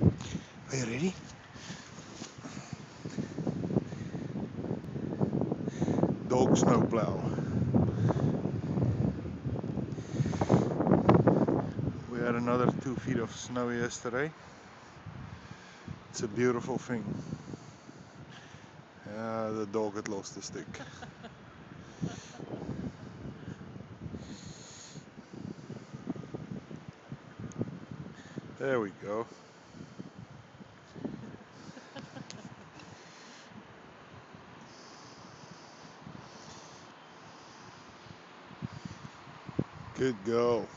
Are you ready? Dog snowplow. We had another two feet of snow yesterday. It's a beautiful thing. Uh, the dog had lost the stick. there we go. Good go.